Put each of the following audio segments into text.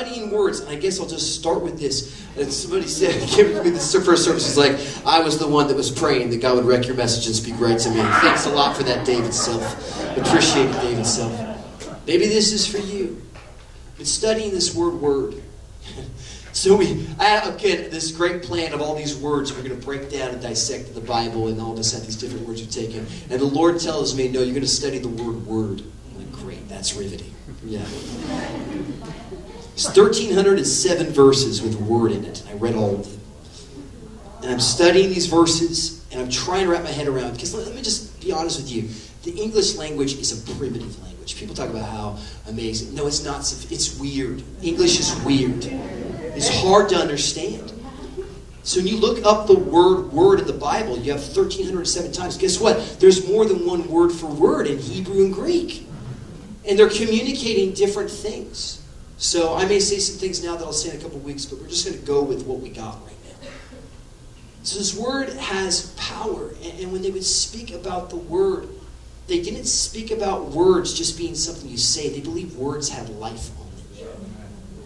studying words, and I guess I'll just start with this. And somebody said, gave me this first service, is like, I was the one that was praying that God would wreck your message and speak right to me. Thanks a lot for that, David Self. Appreciate it, David Self. Maybe this is for you. But studying this word, word. So we, I, again, this great plan of all these words we're going to break down and dissect the Bible, and all of us have these different words we've taken. And the Lord tells me, no, you're going to study the word word. I'm like, great, that's riveting. Yeah. It's 1,307 verses with word in it. And I read all of them. And I'm studying these verses, and I'm trying to wrap my head around, because let, let me just be honest with you. The English language is a primitive language. People talk about how amazing. No, it's not. It's weird. English is weird. It's hard to understand. So when you look up the word word in the Bible, you have 1,307 times. Guess what? There's more than one word for word in Hebrew and Greek. And they're communicating different things. So I may say some things now that I'll say in a couple weeks, but we're just going to go with what we got right now. So this word has power. And when they would speak about the word, they didn't speak about words just being something you say. They believed words had life on them.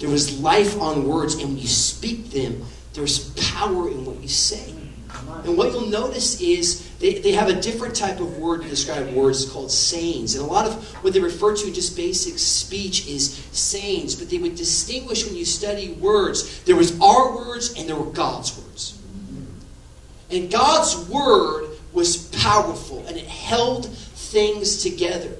There was life on words, and when you speak them, there's power in what you say. And what you'll notice is they, they have a different type of word to describe words called sayings. And a lot of what they refer to in just basic speech is sayings, but they would distinguish when you study words. There was our words and there were God's words. And God's word was powerful and it held things together.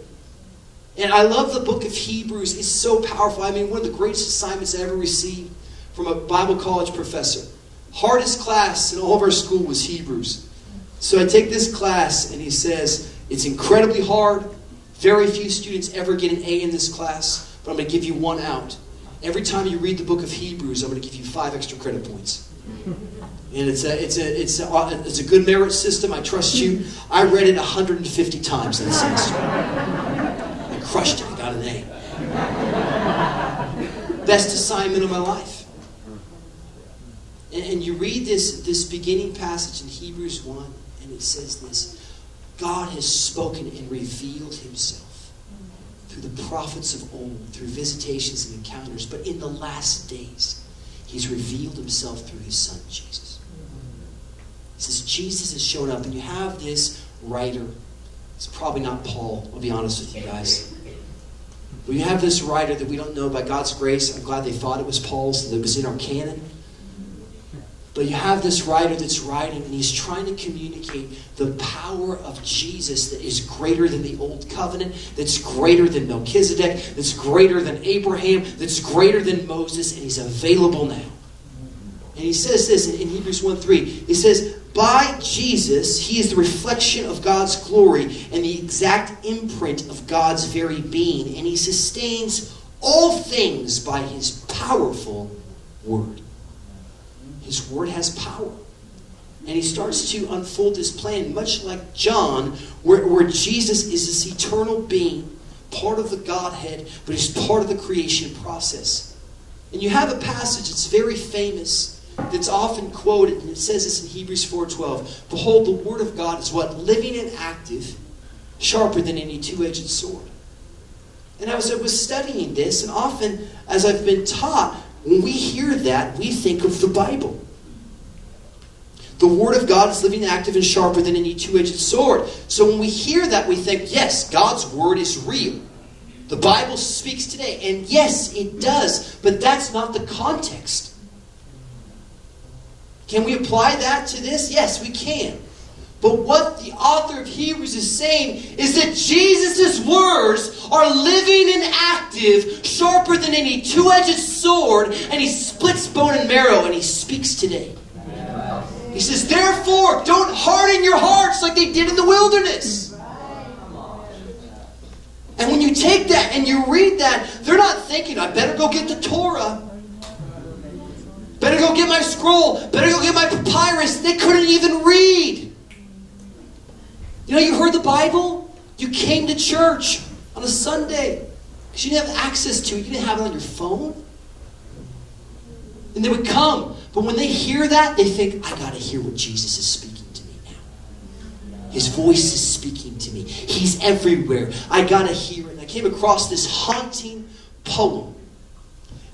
And I love the book of Hebrews. It's so powerful. I mean, one of the greatest assignments I ever received from a Bible college professor. Hardest class in all of our school was Hebrews. So I take this class, and he says, It's incredibly hard. Very few students ever get an A in this class, but I'm going to give you one out. Every time you read the book of Hebrews, I'm going to give you five extra credit points. And it's a, it's, a, it's, a, it's a good merit system. I trust you. I read it 150 times in the semester. I crushed it. I got an A. Best assignment of my life. And, and you read this, this beginning passage in Hebrews 1, and it says this God has spoken and revealed himself through the prophets of old, through visitations and encounters. But in the last days, he's revealed himself through his son, Jesus. He says Jesus has shown up, and you have this writer. It's probably not Paul, I'll be honest with you guys. You have this writer that we don't know by God's grace. I'm glad they thought it was Paul, so that it was in our canon. But you have this writer that's writing, and he's trying to communicate the power of Jesus that is greater than the old covenant, that's greater than Melchizedek, that's greater than Abraham, that's greater than Moses, and he's available now. And he says this in Hebrews 1 3. He says, By Jesus, he is the reflection of God's glory and the exact imprint of God's very being, and he sustains all things by his powerful word. His word has power. And he starts to unfold this plan, much like John, where, where Jesus is this eternal being, part of the Godhead, but he's part of the creation process. And you have a passage that's very famous that's often quoted, and it says this in Hebrews 4.12. Behold, the word of God is what? Living and active, sharper than any two-edged sword. And as I was studying this, and often as I've been taught, when we hear that, we think of the Bible. The Word of God is living, active, and sharper than any two edged sword. So when we hear that, we think, yes, God's Word is real. The Bible speaks today. And yes, it does. But that's not the context. Can we apply that to this? Yes, we can. But what the author of Hebrews is saying is that Jesus' words are living and active, sharper than any two edged sword, and he splits bone and marrow, and he speaks today. He says, Therefore, don't harden your hearts like they did in the wilderness. And when you take that and you read that, they're not thinking, I better go get the Torah. Better go get my scroll. Better go get my papyrus. They couldn't even read. You know, you heard the Bible? You came to church on a Sunday because you didn't have access to it. You didn't have it on your phone. And they would come. But when they hear that, they think, I got to hear what Jesus is speaking to me now. His voice is speaking to me. He's everywhere. I got to hear it. I came across this haunting poem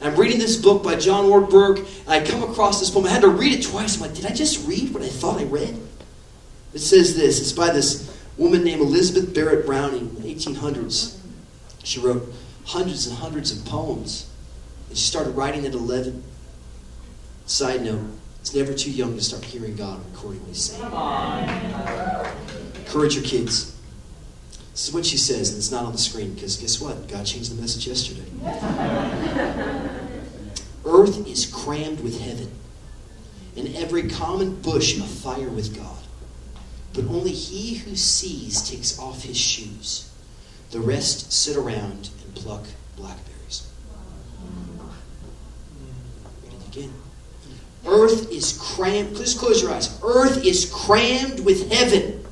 And I'm reading this book by John Ortberg, and I come across this poem. I had to read it twice. I'm like, did I just read what I thought I read? It says this. It's by this woman named Elizabeth Barrett Browning in the 1800s. She wrote hundreds and hundreds of poems. And she started writing at 11. Side note, it's never too young to start hearing God and recording what He's saying. Encourage your kids. This is what she says, and it's not on the screen because guess what? God changed the message yesterday. Earth is crammed with heaven, and every common bush afire with God. But only he who sees takes off his shoes. The rest sit around and pluck blackberries. Read it again. Earth is crammed, please close your eyes. Earth is crammed with heaven,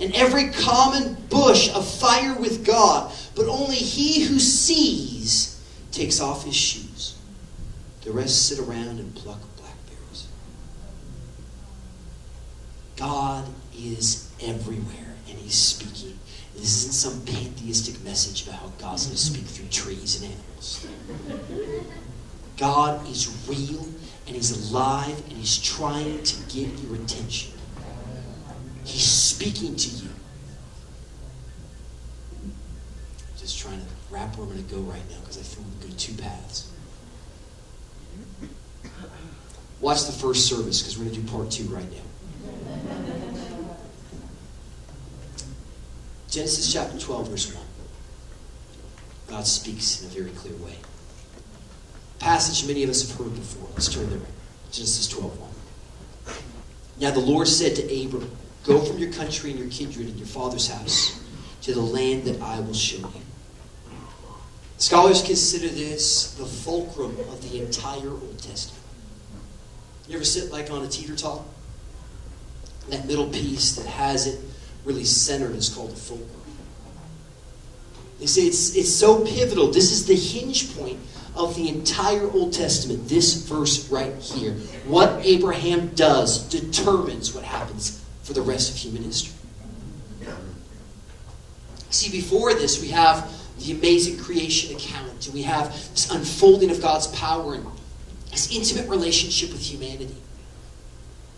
and every common bush afire with God. But only he who sees takes off his shoes. The rest sit around and pluck blackberries. God is everywhere, and he's speaking. This isn't some pantheistic message about how God's going to speak through trees and animals. God is real, and he's alive, and he's trying to get your attention. He's speaking to you. Just trying to wrap where I'm going to go right now because I feel we go two paths. Watch the first service because we're going to do part two right now. Genesis chapter 12, verse 1. God speaks in a very clear way. Passage many of us have heard before. Let's turn there. Genesis 12, 1. Now the Lord said to Abram, Go from your country and your kindred and your father's house to the land that I will show you. Scholars consider this the fulcrum of the entire Old Testament. You ever sit like on a teeter tot? That middle piece that has it really centered is called the fulcrum. They say it's, it's so pivotal. This is the hinge point of the entire Old Testament. This verse right here. What Abraham does determines what happens for the rest of human history. See, before this, we have the amazing creation account, and we have this unfolding of God's power and this intimate relationship with humanity.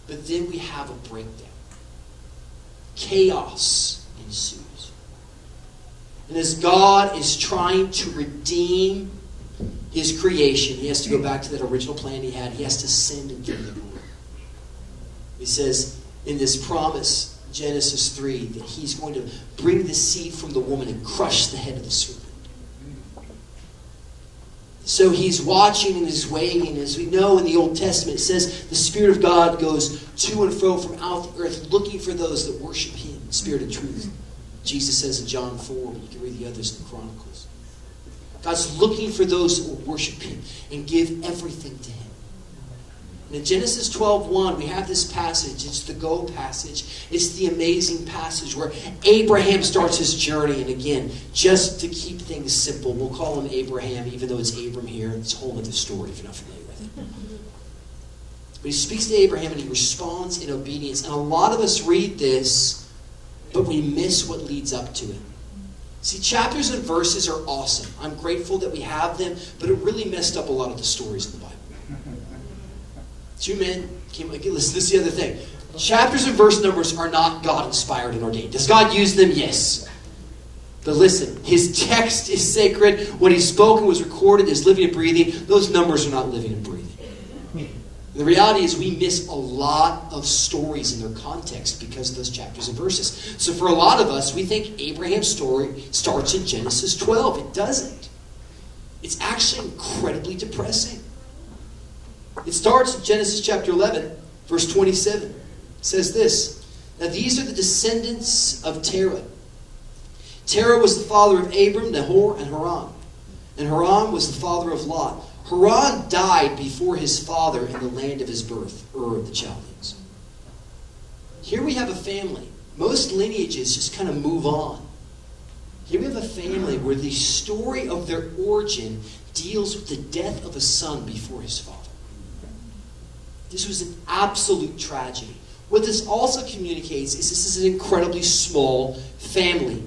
But then we have a breakdown. Chaos ensues. And as God is trying to redeem his creation, he has to go back to that original plan he had. He has to send and give the glory. He says in this promise, Genesis 3, that he's going to bring the seed from the woman and crush the head of the serpent. So he's watching and he's waiting. As we know in the Old Testament, it says the Spirit of God goes to and fro from out the earth looking for those that worship him, Spirit of truth. Jesus says in John 4, you can read the others in the Chronicles. God's looking for those that will worship him and give everything to him. And in Genesis 12 1, we have this passage. It's the go passage. It's the amazing passage where Abraham starts his journey. And again, just to keep things simple, we'll call him Abraham, even though it's Abram here. It's a whole other story if you're not familiar with it. But he speaks to Abraham and he responds in obedience. And a lot of us read this, but we miss what leads up to it. See, chapters and verses are awesome. I'm grateful that we have them, but it really messed up a lot of the stories in the Bible. Two men came. Listen, this is the other thing. Chapters and verse numbers are not God inspired and ordained. Does God use them? Yes. But listen, his text is sacred. What he's spoken was recorded, is living and breathing. Those numbers are not living and breathing. The reality is, we miss a lot of stories in their context because of those chapters and verses. So, for a lot of us, we think Abraham's story starts in Genesis 12. It doesn't. It's actually incredibly depressing. It starts in Genesis chapter 11, verse 27. It says this Now, these are the descendants of Terah. Terah was the father of Abram, Nahor, and Haran. And Haran was the father of Lot. Haran died before his father in the land of his birth, Ur of the Chaldeans. Here we have a family. Most lineages just kind of move on. Here we have a family where the story of their origin deals with the death of a son before his father. This was an absolute tragedy. What this also communicates is this is an incredibly small family.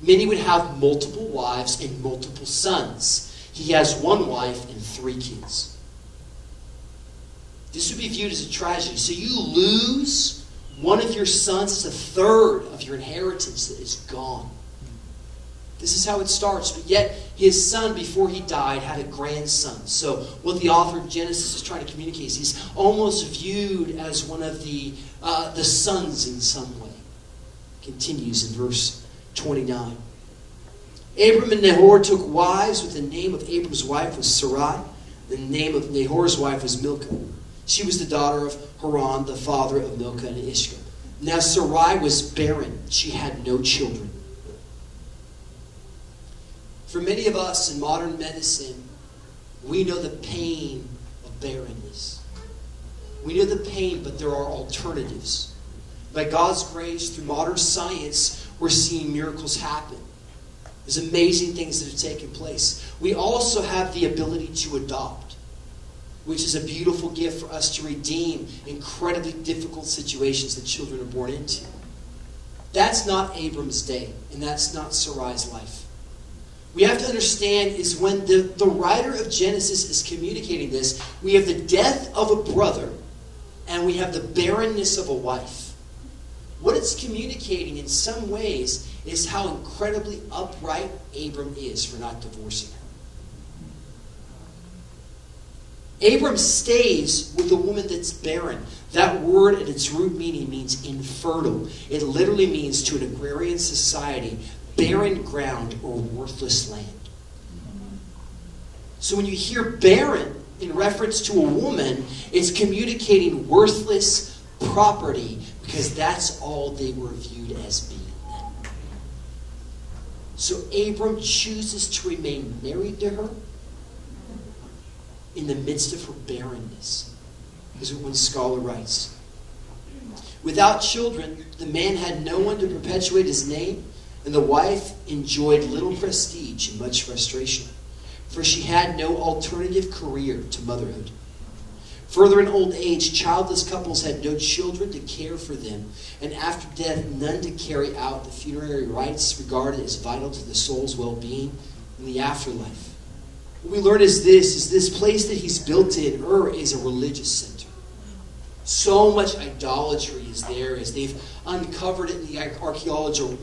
Many would have multiple wives and multiple sons. He has one wife and three kids. This would be viewed as a tragedy. So you lose one of your sons, it's a third of your inheritance that is gone. This is how it starts. But yet, his son, before he died, had a grandson. So, what the author of Genesis is trying to communicate is he's almost viewed as one of the, uh, the sons in some way. Continues in verse 29. Abram and Nahor took wives, with the name of Abram's wife was Sarai. The name of Nahor's wife was Milcah. She was the daughter of Haran, the father of Milcah and Iscah. Now Sarai was barren. She had no children. For many of us in modern medicine, we know the pain of barrenness. We know the pain, but there are alternatives. By God's grace, through modern science, we're seeing miracles happen. There's amazing things that have taken place. We also have the ability to adopt, which is a beautiful gift for us to redeem incredibly difficult situations that children are born into. That's not Abram's day, and that's not Sarai's life. We have to understand is when the, the writer of Genesis is communicating this, we have the death of a brother and we have the barrenness of a wife. What it's communicating in some ways is how incredibly upright Abram is for not divorcing her. Abram stays with a woman that's barren. That word at its root meaning means infertile. It literally means to an agrarian society, barren ground or worthless land. So when you hear barren in reference to a woman, it's communicating worthless property because that's all they were viewed as being. So Abram chooses to remain married to her in the midst of her barrenness. What one scholar writes. Without children, the man had no one to perpetuate his name, and the wife enjoyed little prestige and much frustration, for she had no alternative career to motherhood. Further, in old age, childless couples had no children to care for them, and after death, none to carry out the funerary rites regarded as vital to the soul's well being in the afterlife. What we learn is this is this place that he's built in, Ur, is a religious center. So much idolatry is there as they've uncovered it in the archaeological,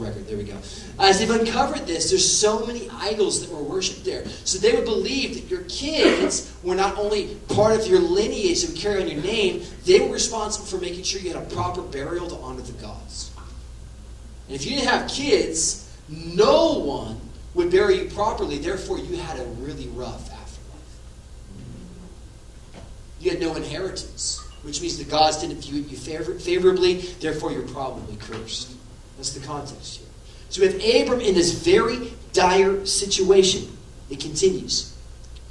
record. There we go. As they've uncovered this, there's so many idols that were worshipped there. So they would believe that your kids were not only part of your lineage and carry on your name, they were responsible for making sure you had a proper burial to honor the gods. And if you didn't have kids, no one would bury you properly. Therefore, you had a really rough you had no inheritance, which means the gods didn't view you favor- favorably, therefore you're probably cursed. That's the context here. So we have Abram in this very dire situation. It continues.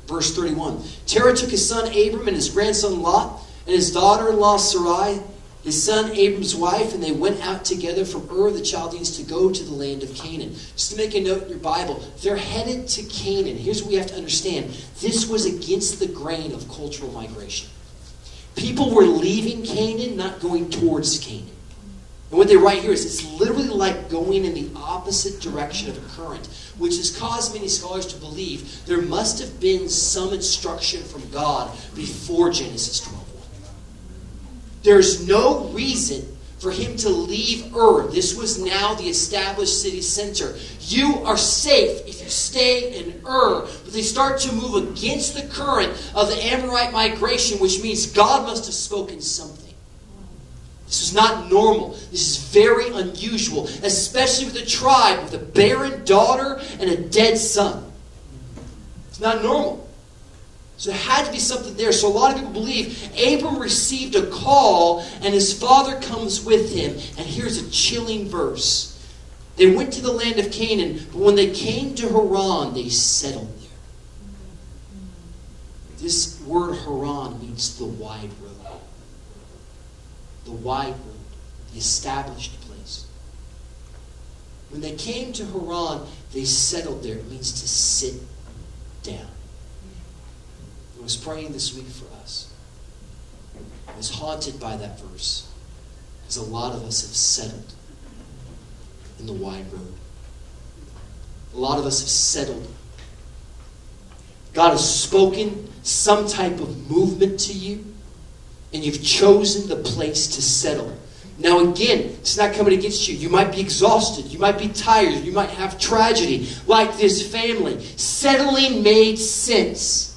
Verse 31. Terah took his son Abram and his grandson Lot and his daughter in law Sarai, his son Abram's wife, and they went out together from Ur the Chaldeans to go to the land of Canaan. Just to make a note in your Bible, they're headed to Canaan. Here's what we have to understand this was against the grain of cultural migration. People were leaving Canaan, not going towards Canaan. And what they write here is it's literally like going in the opposite direction of a current, which has caused many scholars to believe there must have been some instruction from God before Genesis 12. There's no reason for him to leave Ur. This was now the established city center. You are safe if you stay in Ur. But they start to move against the current of the Amorite migration, which means God must have spoken something. This is not normal. This is very unusual, especially with a tribe with a barren daughter and a dead son. It's not normal. So there had to be something there. So a lot of people believe Abram received a call and his father comes with him. And here's a chilling verse. They went to the land of Canaan, but when they came to Haran, they settled there. This word Haran means the wide road. The wide road, the established place. When they came to Haran, they settled there. It means to sit down. Was praying this week for us. I was haunted by that verse because a lot of us have settled in the wide road. A lot of us have settled God has spoken some type of movement to you, and you've chosen the place to settle. Now, again, it's not coming against you. You might be exhausted. You might be tired. You might have tragedy, like this family. Settling made sense.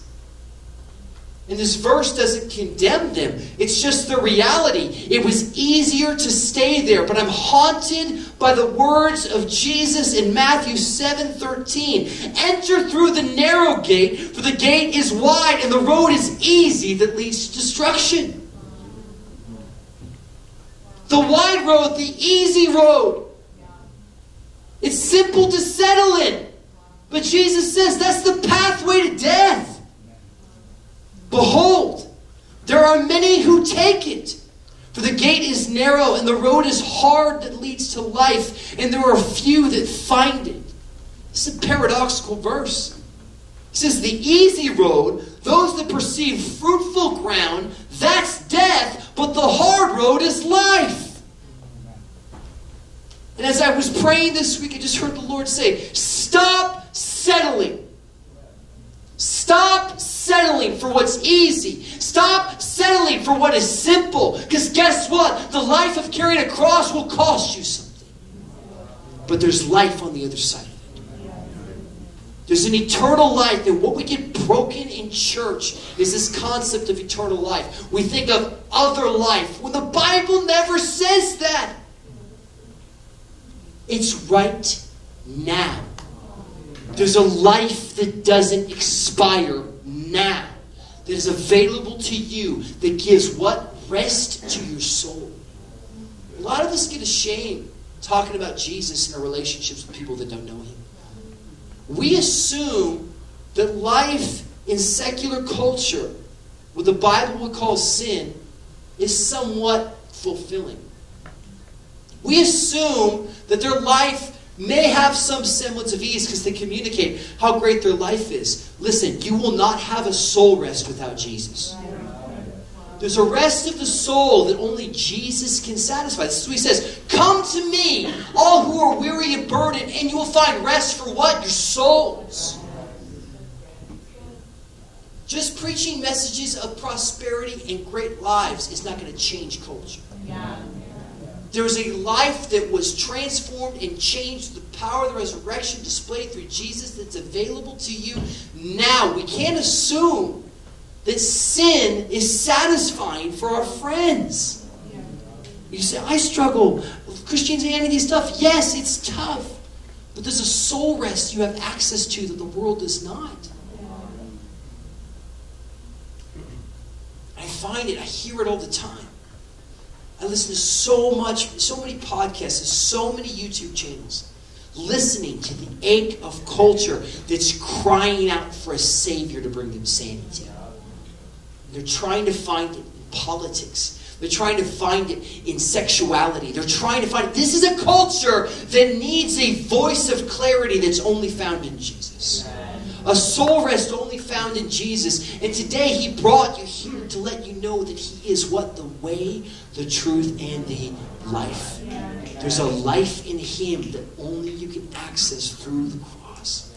And this verse doesn't condemn them. It's just the reality. It was easier to stay there, but I'm haunted by the words of Jesus in Matthew 7:13. Enter through the narrow gate, for the gate is wide and the road is easy that leads to destruction. The wide road, the easy road. It's simple to settle in. But Jesus says that's the pathway to death. Behold, there are many who take it. For the gate is narrow and the road is hard that leads to life, and there are few that find it. This is a paradoxical verse. He says, The easy road, those that perceive fruitful ground, that's death, but the hard road is life. And as I was praying this week, I just heard the Lord say, Stop settling. Stop settling for what's easy. Stop settling for what is simple. Because guess what? The life of carrying a cross will cost you something. But there's life on the other side of it. There's an eternal life. And what we get broken in church is this concept of eternal life. We think of other life when the Bible never says that. It's right now. There's a life that doesn't expire now that is available to you that gives what? Rest to your soul. A lot of us get ashamed talking about Jesus in our relationships with people that don't know Him. We assume that life in secular culture, what the Bible would call sin, is somewhat fulfilling. We assume that their life may have some semblance of ease because they communicate how great their life is. Listen, you will not have a soul rest without Jesus. There's a rest of the soul that only Jesus can satisfy. This is what he says Come to me, all who are weary and burdened, and you will find rest for what? Your souls. Just preaching messages of prosperity and great lives is not going to change culture. Yeah. There's a life that was transformed and changed through the power of the resurrection displayed through Jesus that's available to you now. We can't assume that sin is satisfying for our friends. You say, I struggle with Christianity stuff. Yes, it's tough. But there's a soul rest you have access to that the world does not. I find it, I hear it all the time. I listen to so much, so many podcasts, so many YouTube channels, listening to the ache of culture that's crying out for a savior to bring them sanity. They're trying to find it in politics. They're trying to find it in sexuality. They're trying to find it. This is a culture that needs a voice of clarity that's only found in Jesus. A soul rest only found in Jesus. And today he brought you here to let you know that he is what? The way, the truth, and the life. There's a life in him that only you can access through the cross.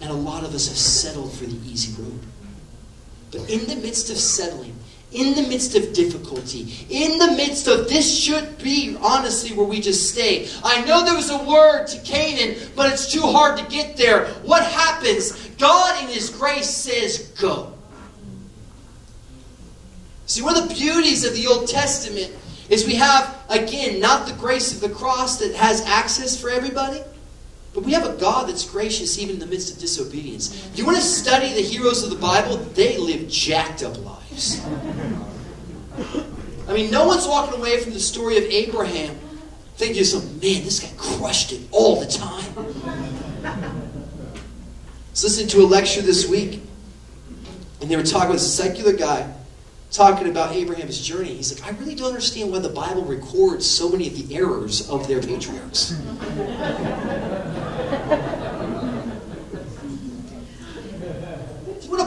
And a lot of us have settled for the easy road. But in the midst of settling, in the midst of difficulty, in the midst of this should be honestly where we just stay. I know there was a word to Canaan, but it's too hard to get there. What happens? God in His grace says, Go. See, one of the beauties of the Old Testament is we have, again, not the grace of the cross that has access for everybody, but we have a God that's gracious even in the midst of disobedience. You want to study the heroes of the Bible? They live jacked up lives. I mean, no one's walking away from the story of Abraham thinking, so, man, this guy crushed it all the time. I was listening to a lecture this week, and they were talking with a secular guy talking about Abraham's journey. He's like, I really don't understand why the Bible records so many of the errors of their patriarchs.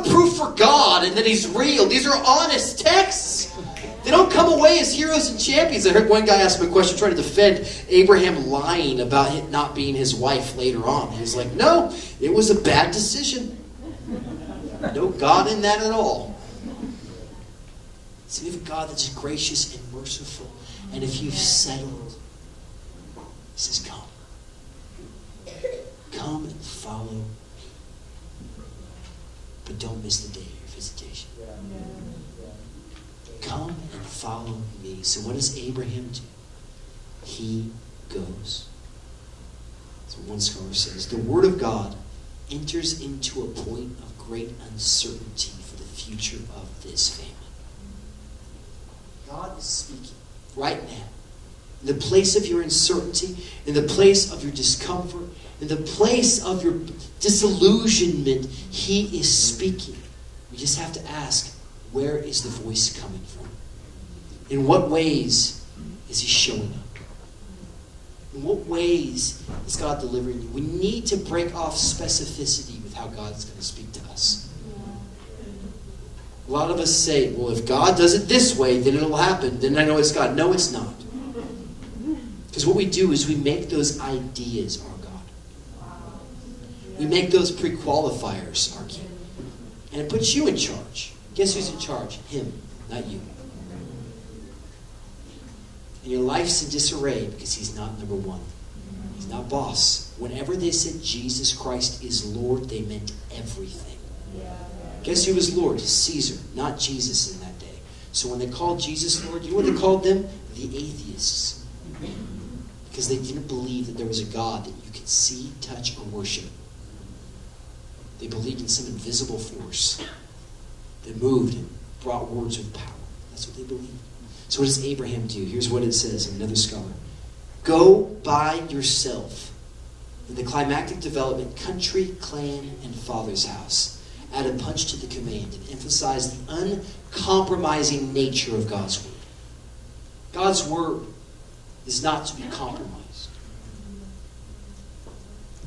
Proof for God and that He's real. These are honest texts. They don't come away as heroes and champions. I heard one guy ask me a question trying to defend Abraham lying about it not being his wife later on. He's like, no, it was a bad decision. No God in that at all. So we have a God that's gracious and merciful. And if you've settled, He says, Come. Come and follow. But don't miss the day of your visitation. Come and follow me. So what does Abraham do? He goes. So one scholar says the Word of God enters into a point of great uncertainty for the future of this family. God is speaking right now. In the place of your uncertainty, in the place of your discomfort, in the place of your disillusionment, He is speaking. We just have to ask where is the voice coming from? In what ways is He showing up? In what ways is God delivering you? We need to break off specificity with how God's going to speak to us. A lot of us say, well, if God does it this way, then it'll happen. Then I know it's God. No, it's not. Because what we do is we make those ideas our God. We make those pre qualifiers our King. And it puts you in charge. Guess who's in charge? Him, not you. And your life's in disarray because he's not number one. He's not boss. Whenever they said Jesus Christ is Lord, they meant everything. Guess who was Lord? Caesar, not Jesus in that day. So when they called Jesus Lord, you know what they called them? The atheists. Because they didn't believe that there was a God that you could see, touch, or worship. They believed in some invisible force that moved and brought words with power. That's what they believed. So what does Abraham do? Here's what it says in another scholar. Go by yourself. In the climactic development, country, clan, and father's house. Add a punch to the command and emphasize the uncompromising nature of God's word. God's word is not to be compromised.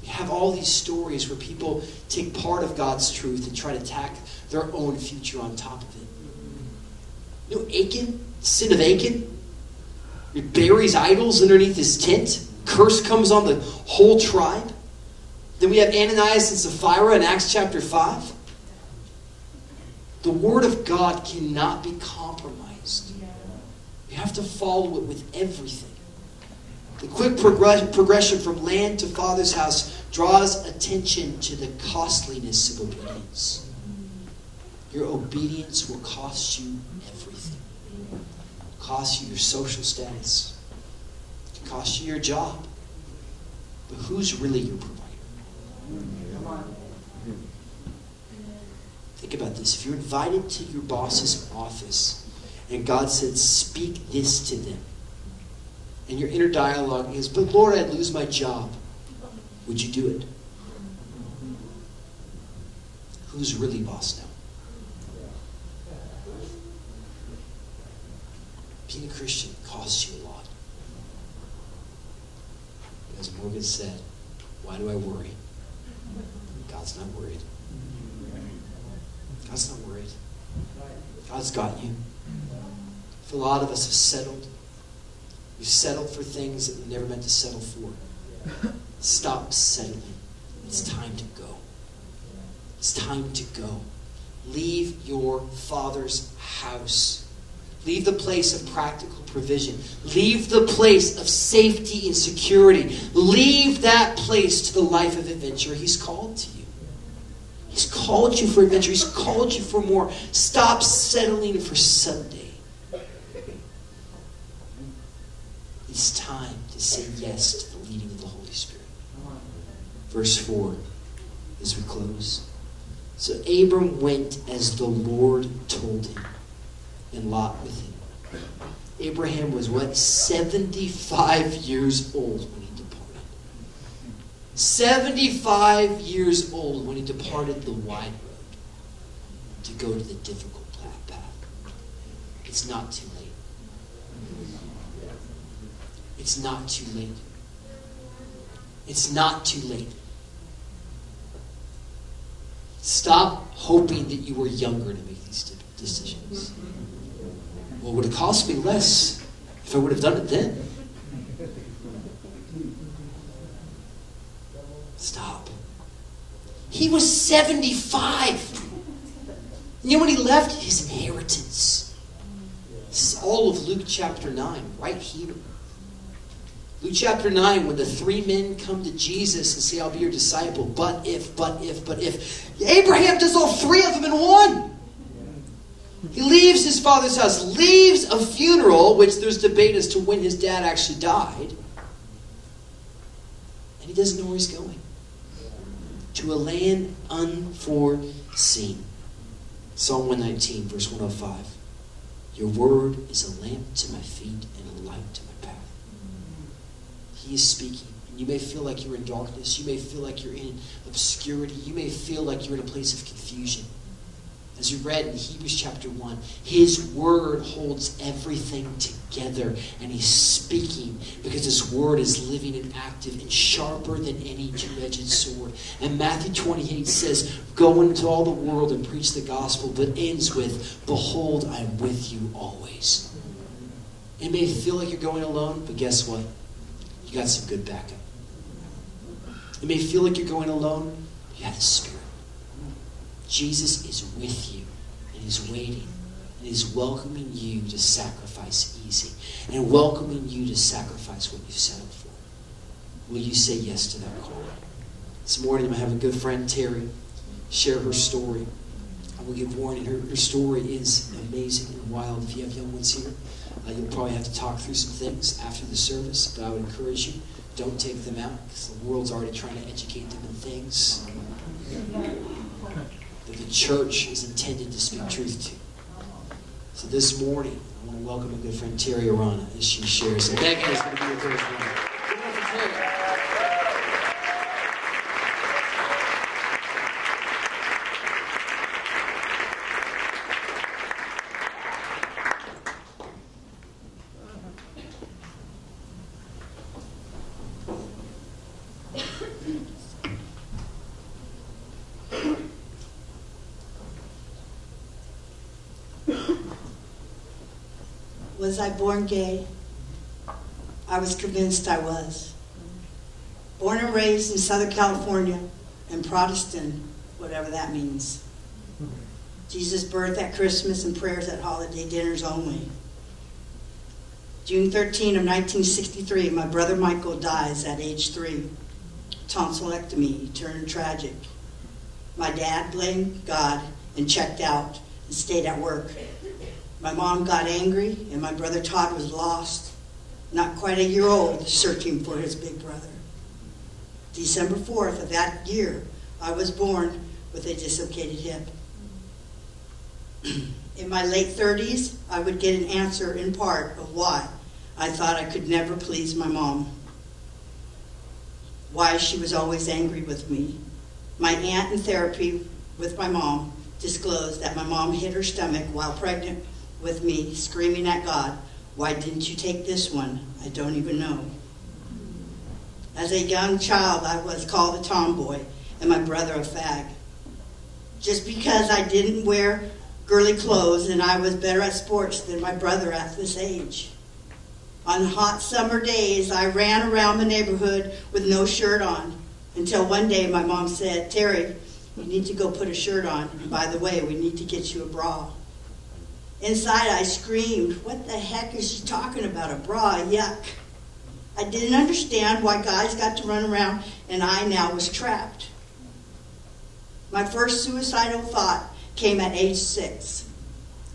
You have all these stories where people take part of God's truth and try to tack their own future on top of it. You know, Achan sin of Achan. He buries idols underneath his tent. Curse comes on the whole tribe. Then we have Ananias and Sapphira in Acts chapter 5. The Word of God cannot be compromised. You have to follow it with everything. The quick progression from land to Father's house draws attention to the costliness of obedience. Your obedience will cost you everything. cost you your social status. It cost you your job. But who's really your provider? Think about this. If you're invited to your boss's office and God said, speak this to them, and your inner dialogue is, but Lord, I'd lose my job, would you do it? Who's really boss now? being a Christian costs you a lot. As Morgan said, why do I worry? God's not worried. God's not worried. God's got you. If a lot of us have settled, we've settled for things that you never meant to settle for. Stop settling. It's time to go. It's time to go. Leave your father's house Leave the place of practical provision. Leave the place of safety and security. Leave that place to the life of adventure He's called to you. He's called you for adventure. He's called you for more. Stop settling for Sunday. It's time to say yes to the leading of the Holy Spirit. Verse 4 as we close. So Abram went as the Lord told him and Lot with him. Abraham was what? 75 years old when he departed. 75 years old when he departed the wide road to go to the difficult path. It's not too late. It's not too late. It's not too late. Stop hoping that you were younger to make these decisions. Well, would it cost me less if I would have done it then? Stop. He was 75. And you know what he left? His inheritance. This is all of Luke chapter 9, right here. Luke chapter 9, when the three men come to Jesus and say, I'll be your disciple, but if, but if, but if. Abraham does all three of them in one. He leaves his father's house, leaves a funeral, which there's debate as to when his dad actually died, and he doesn't know where he's going. To a land unforeseen. Psalm 119, verse 105. Your word is a lamp to my feet and a light to. He is speaking. And you may feel like you're in darkness. You may feel like you're in obscurity. You may feel like you're in a place of confusion as we read in Hebrews chapter 1, his word holds everything together, and he's speaking because his word is living and active and sharper than any two edged sword. And Matthew 28 says, Go into all the world and preach the gospel, but ends with, Behold, I am with you always. It may feel like you're going alone, but guess what? You got some good backup. It may feel like you're going alone, you have the Spirit. Jesus is with you and He's waiting and He's welcoming you to sacrifice easy and welcoming you to sacrifice what you've settled for. Will you say yes to that call? This morning, I have a good friend, Terry, share her story. I will give warning. Her, her story is amazing and wild. If you have young ones here, uh, you'll probably have to talk through some things after the service, but I would encourage you don't take them out because the world's already trying to educate them in things that the church is intended to speak truth to. So this morning, I want to welcome a good friend, Terry Arana, as she shares. And going to be with her as Was I born gay? I was convinced I was. Born and raised in Southern California and Protestant, whatever that means. Jesus' birth at Christmas and prayers at holiday dinners only. June 13 of 1963, my brother Michael dies at age three. Tonsillectomy turned tragic. My dad blamed God and checked out and stayed at work. My mom got angry, and my brother Todd was lost, not quite a year old, searching for his big brother. December 4th of that year, I was born with a dislocated hip. in my late 30s, I would get an answer in part of why I thought I could never please my mom. Why she was always angry with me. My aunt in therapy with my mom disclosed that my mom hit her stomach while pregnant with me, screaming at God, Why didn't you take this one? I don't even know. As a young child, I was called a tomboy and my brother a fag. Just because I didn't wear girly clothes and I was better at sports than my brother at this age. On hot summer days, I ran around the neighborhood with no shirt on until one day my mom said, Terry, you need to go put a shirt on. And by the way, we need to get you a bra. Inside, I screamed, What the heck is she talking about? A bra? Yuck. I didn't understand why guys got to run around and I now was trapped. My first suicidal thought came at age six,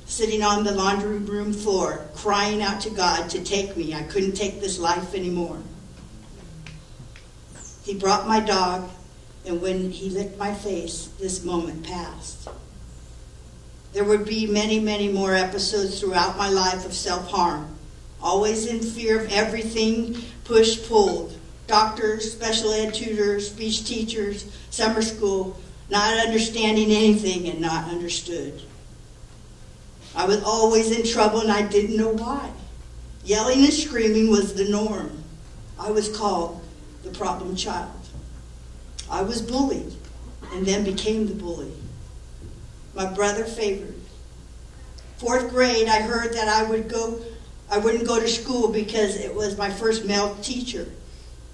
sitting on the laundry room floor, crying out to God to take me. I couldn't take this life anymore. He brought my dog, and when he licked my face, this moment passed. There would be many, many more episodes throughout my life of self harm, always in fear of everything push pulled. Doctors, special ed tutors, speech teachers, summer school, not understanding anything and not understood. I was always in trouble and I didn't know why. Yelling and screaming was the norm. I was called the problem child. I was bullied and then became the bully my brother favored. Fourth grade, I heard that I would go, I wouldn't go to school because it was my first male teacher.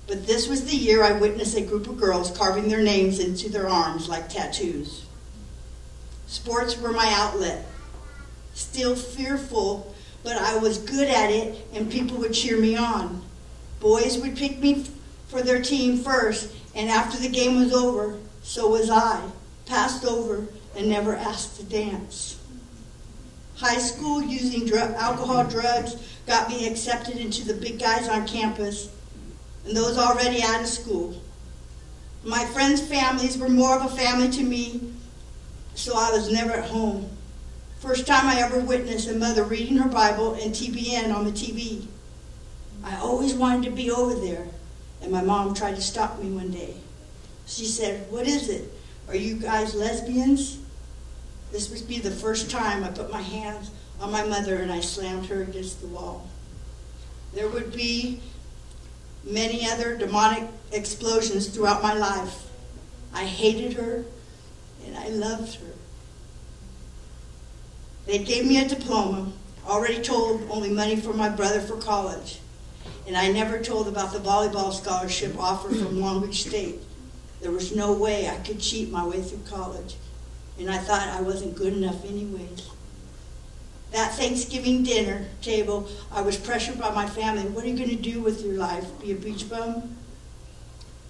But this was the year I witnessed a group of girls carving their names into their arms like tattoos. Sports were my outlet. Still fearful, but I was good at it and people would cheer me on. Boys would pick me for their team first, and after the game was over, so was I, passed over and never asked to dance. High school using alcohol, drugs got me accepted into the big guys on campus and those already out of school. My friends' families were more of a family to me, so I was never at home. First time I ever witnessed a mother reading her Bible and TBN on the TV. I always wanted to be over there, and my mom tried to stop me one day. She said, What is it? Are you guys lesbians? This would be the first time I put my hands on my mother and I slammed her against the wall. There would be many other demonic explosions throughout my life. I hated her and I loved her. They gave me a diploma, already told only money for my brother for college. And I never told about the volleyball scholarship offer from Long Beach State. There was no way I could cheat my way through college. And I thought I wasn't good enough anyways. That Thanksgiving dinner table, I was pressured by my family. What are you going to do with your life? Be a beach bum?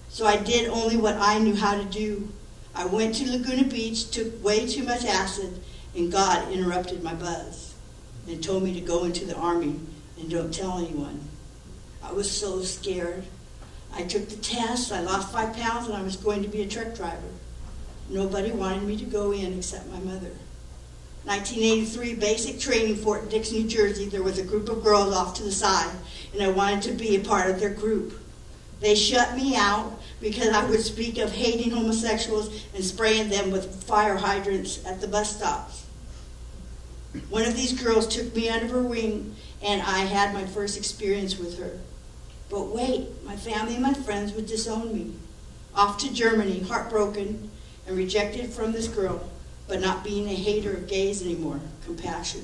So I did only what I knew how to do. I went to Laguna Beach, took way too much acid, and God interrupted my buzz and told me to go into the army and don't tell anyone. I was so scared. I took the test, I lost five pounds, and I was going to be a truck driver. Nobody wanted me to go in except my mother. 1983 basic training Fort Dix, New Jersey, there was a group of girls off to the side, and I wanted to be a part of their group. They shut me out because I would speak of hating homosexuals and spraying them with fire hydrants at the bus stops. One of these girls took me under her wing, and I had my first experience with her. But wait, my family and my friends would disown me. Off to Germany, heartbroken and rejected from this girl but not being a hater of gays anymore. Compassion.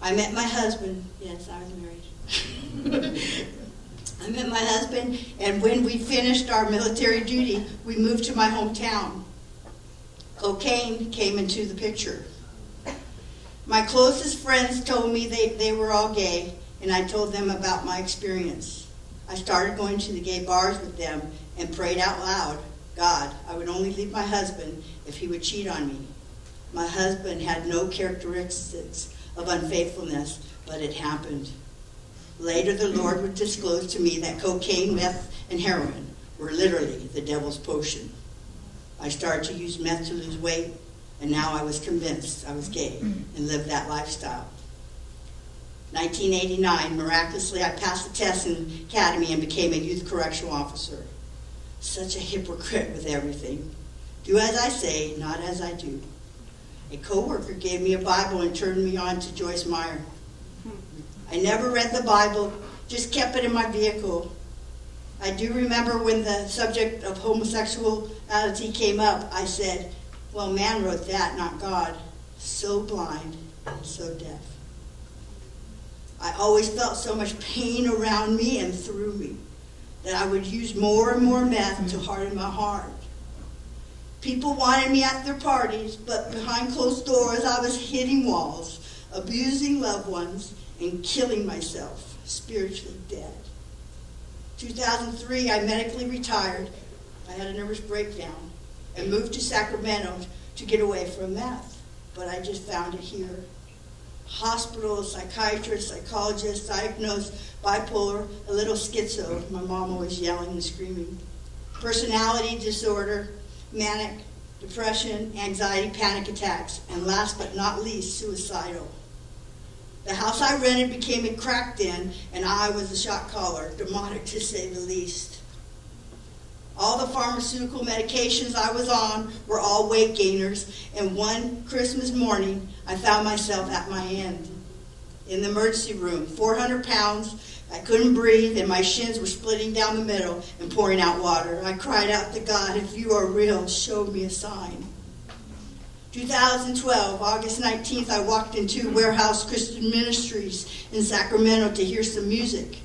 I met my husband. Yes, I was married. I met my husband, and when we finished our military duty, we moved to my hometown. Cocaine came into the picture. My closest friends told me they, they were all gay, and I told them about my experience. I started going to the gay bars with them and prayed out loud God, I would only leave my husband if he would cheat on me. My husband had no characteristics of unfaithfulness, but it happened. Later, the Lord would disclose to me that cocaine, meth, and heroin were literally the devil's potion. I started to use meth to lose weight, and now I was convinced I was gay and lived that lifestyle. 1989, miraculously, I passed the test in academy and became a youth correctional officer such a hypocrite with everything. Do as I say, not as I do. A coworker gave me a Bible and turned me on to Joyce Meyer. I never read the Bible, just kept it in my vehicle. I do remember when the subject of homosexuality came up, I said, Well, man wrote that, not God. So blind and so deaf. I always felt so much pain around me and through me that I would use more and more meth to harden my heart. People wanted me at their parties, but behind closed doors I was hitting walls, abusing loved ones, and killing myself, spiritually dead. 2003, I medically retired. I had a nervous breakdown and moved to Sacramento to get away from meth, but I just found it here hospital, psychiatrist, psychologist, diagnosed bipolar, a little schizo, my mom always yelling and screaming, personality disorder, manic, depression, anxiety, panic attacks, and last but not least, suicidal. The house I rented became a crack den, and I was a shot caller, demonic to say the least. All the pharmaceutical medications I was on were all weight gainers, and one Christmas morning, I found myself at my end. In the emergency room, 400 pounds, I couldn't breathe, and my shins were splitting down the middle and pouring out water. I cried out to God, If you are real, show me a sign. 2012, August 19th, I walked into Warehouse Christian Ministries in Sacramento to hear some music.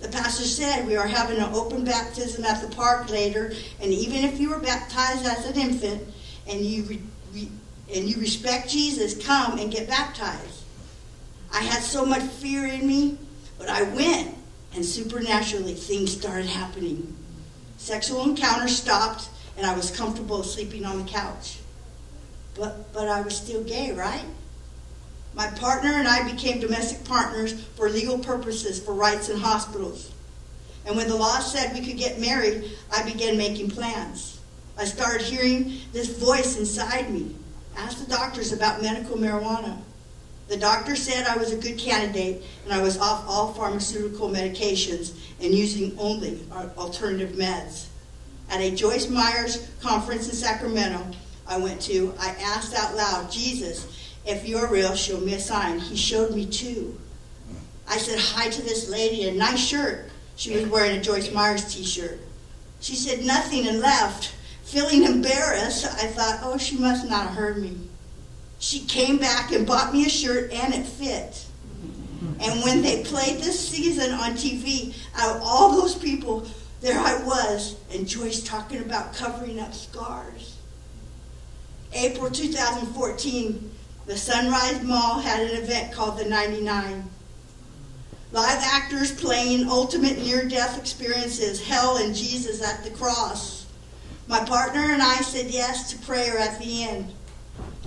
The pastor said we are having an open baptism at the park later, and even if you were baptized as an infant and you re- re- and you respect Jesus, come and get baptized. I had so much fear in me, but I went, and supernaturally things started happening. Sexual encounters stopped, and I was comfortable sleeping on the couch. But, but I was still gay, right? My partner and I became domestic partners for legal purposes for rights in hospitals. And when the law said we could get married, I began making plans. I started hearing this voice inside me. Ask the doctors about medical marijuana. The doctor said I was a good candidate and I was off all pharmaceutical medications and using only alternative meds. At a Joyce Meyers conference in Sacramento I went to, I asked out loud, Jesus, if you're real, show me a sign. He showed me two. I said hi to this lady in a nice shirt. She was wearing a Joyce Meyers t shirt. She said nothing and left. Feeling embarrassed, I thought, oh, she must not have heard me. She came back and bought me a shirt and it fit. And when they played this season on TV, out of all those people, there I was, and Joyce talking about covering up scars. April 2014, the Sunrise Mall had an event called the 99. Live actors playing ultimate near death experiences, hell and Jesus at the cross. My partner and I said yes to prayer at the end.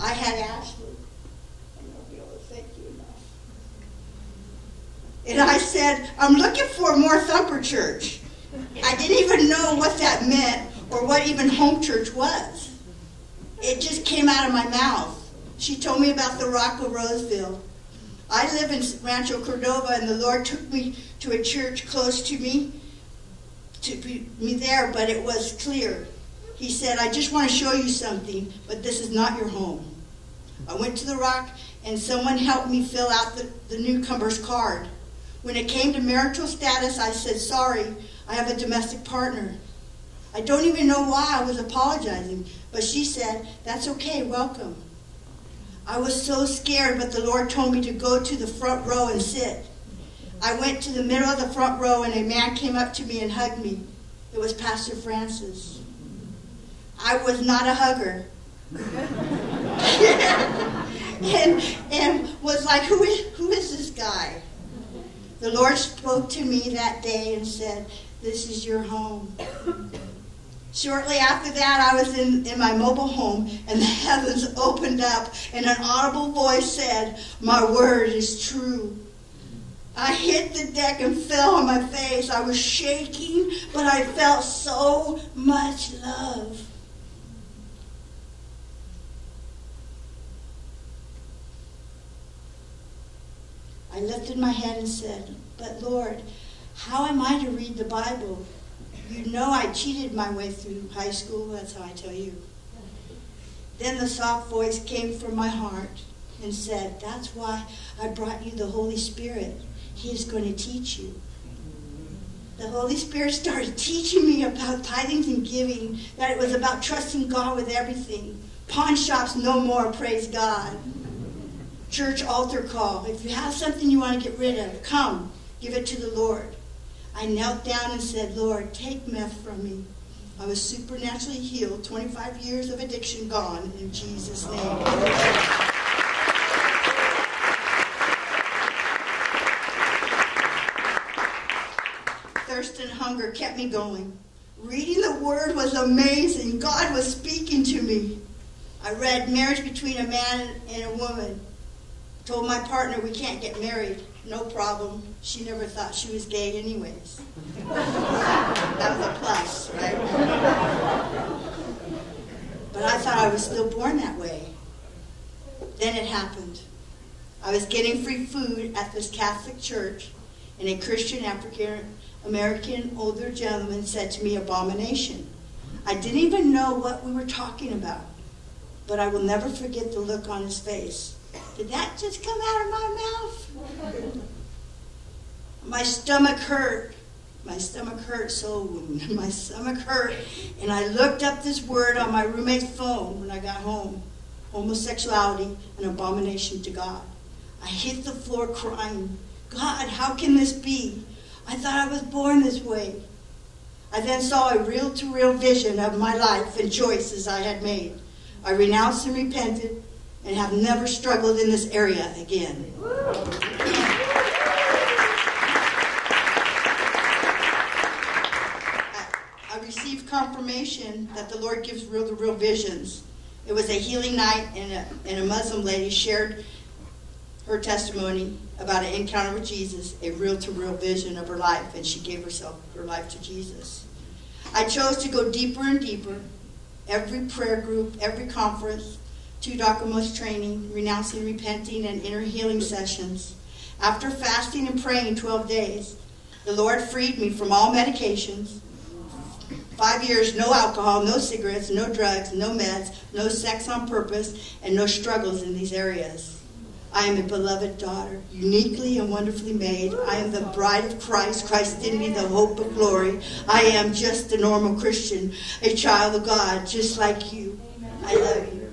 I had Ashley. I be able to thank you enough. And I said, I'm looking for more Thumper Church. I didn't even know what that meant or what even home church was. It just came out of my mouth. She told me about the Rock of Roseville. I live in Rancho Cordova, and the Lord took me to a church close to me, to be, me there, but it was clear. He said, I just want to show you something, but this is not your home. I went to the Rock, and someone helped me fill out the, the newcomer's card. When it came to marital status, I said, sorry, I have a domestic partner. I don't even know why I was apologizing, but she said, that's okay, welcome. I was so scared, but the Lord told me to go to the front row and sit. I went to the middle of the front row, and a man came up to me and hugged me. It was Pastor Francis. I was not a hugger. and, and was like, who is, who is this guy? The Lord spoke to me that day and said, This is your home. Shortly after that, I was in, in my mobile home, and the heavens opened up, and an audible voice said, My word is true. I hit the deck and fell on my face. I was shaking, but I felt so much love. I lifted my head and said, But Lord, how am I to read the Bible? You know I cheated my way through high school, that's how I tell you. Then the soft voice came from my heart and said, That's why I brought you the Holy Spirit. He is going to teach you. The Holy Spirit started teaching me about tithings and giving, that it was about trusting God with everything. Pawn shops no more, praise God. Church altar call. If you have something you want to get rid of, come, give it to the Lord. I knelt down and said, Lord, take meth from me. I was supernaturally healed, 25 years of addiction gone, in Jesus' name. Thirst and hunger kept me going. Reading the Word was amazing. God was speaking to me. I read Marriage Between a Man and a Woman. Told my partner we can't get married. No problem. She never thought she was gay anyways. that was a plus, right? But I thought I was still born that way. Then it happened. I was getting free food at this Catholic church, and a Christian African American older gentleman said to me, Abomination. I didn't even know what we were talking about, but I will never forget the look on his face. Did that just come out of my mouth? My stomach hurt. My stomach hurt so my stomach hurt. And I looked up this word on my roommate's phone when I got home. Homosexuality, an abomination to God. I hit the floor crying. God, how can this be? I thought I was born this way. I then saw a real to real vision of my life and choices I had made. I renounced and repented and have never struggled in this area again. I received confirmation that the Lord gives real to real visions. It was a healing night, and a, and a Muslim lady shared her testimony about an encounter with Jesus, a real to real vision of her life, and she gave herself her life to Jesus. I chose to go deeper and deeper. Every prayer group, every conference, two Dr. training, renouncing, repenting, and inner healing sessions. After fasting and praying 12 days, the Lord freed me from all medications. Five years, no alcohol, no cigarettes, no drugs, no meds, no sex on purpose, and no struggles in these areas. I am a beloved daughter, uniquely and wonderfully made. I am the bride of Christ, Christ in me, the hope of glory. I am just a normal Christian, a child of God, just like you. I love you.